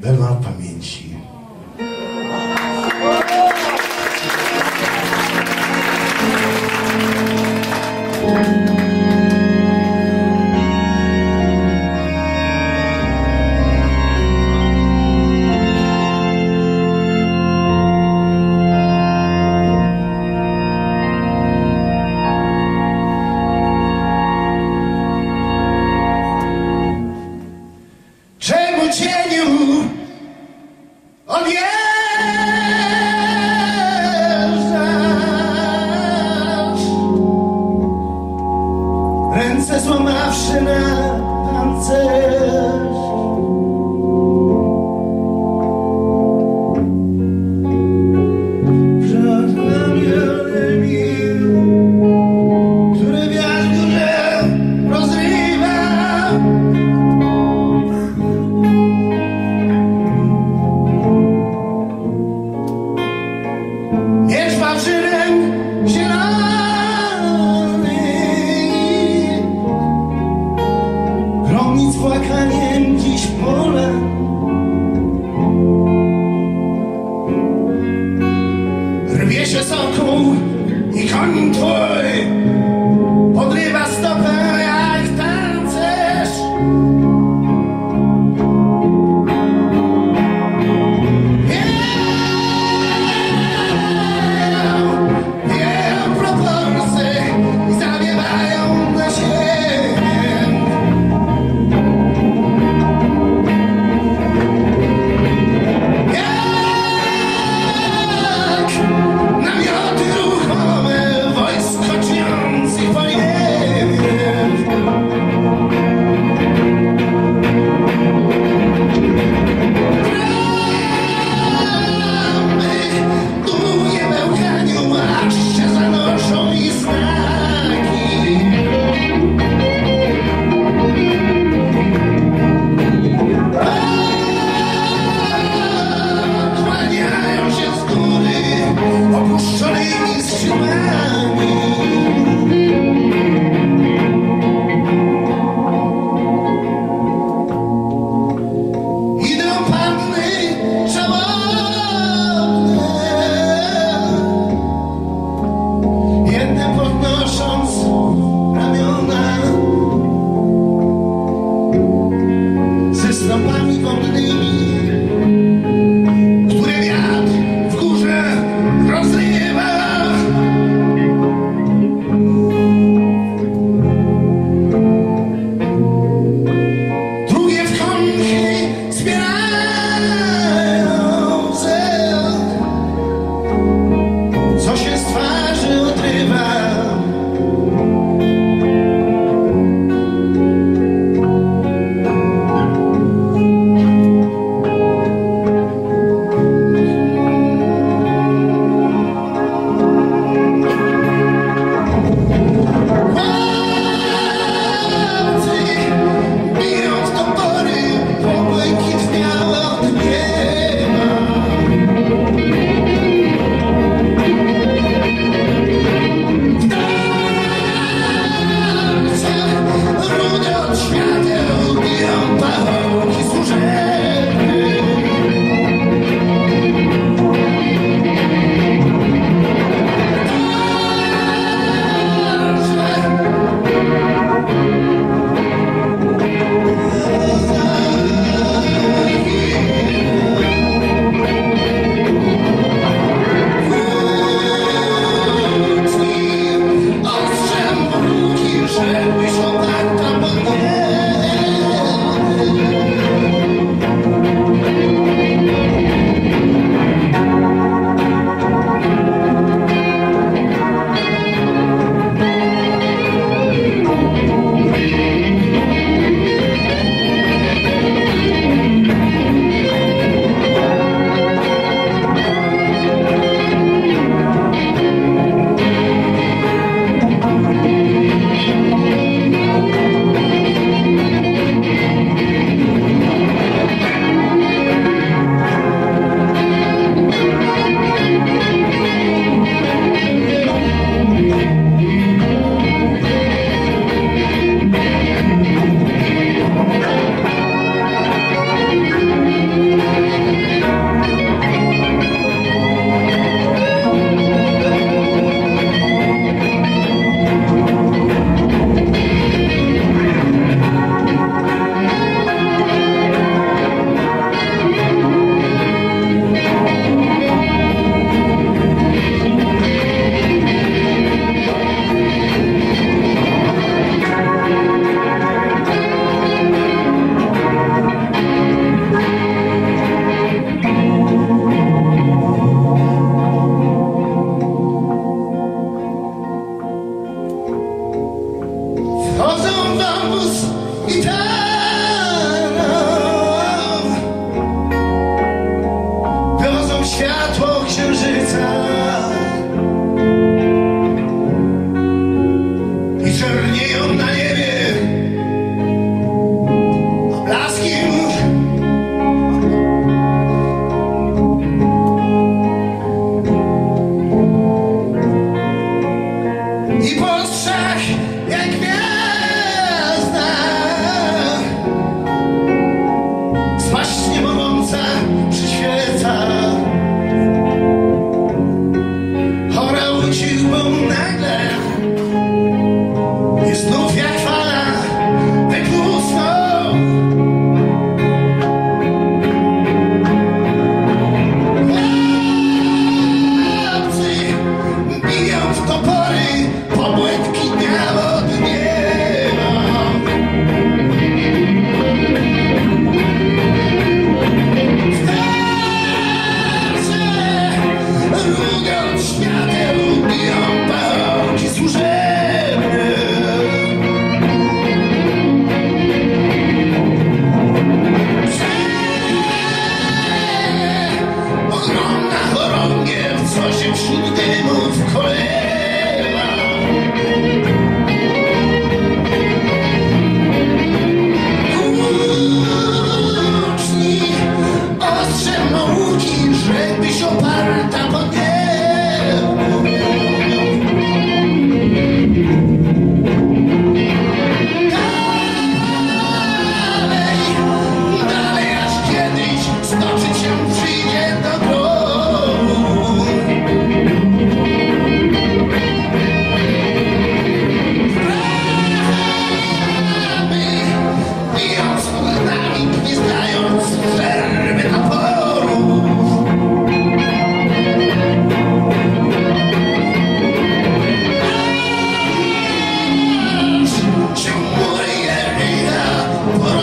Werna pamięci. Ręce złamawszy na pancerz It's znów jak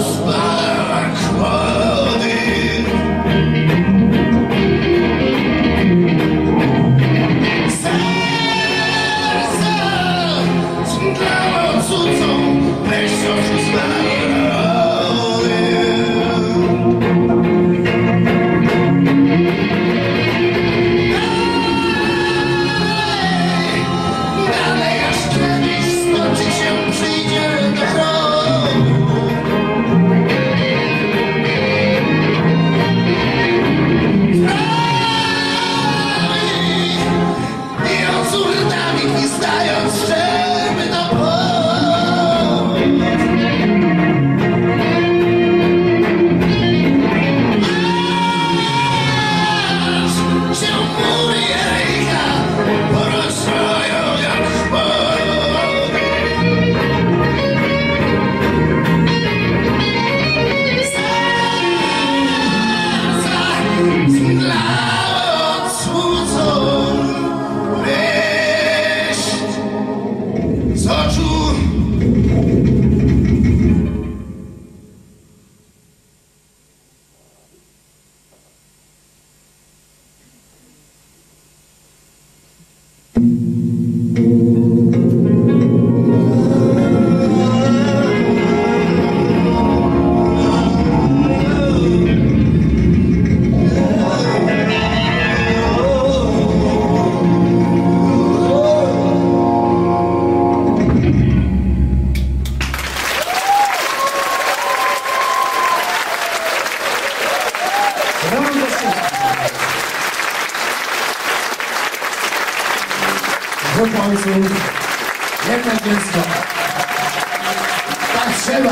prosperar. style. jedno dziecko. Tak trzeba.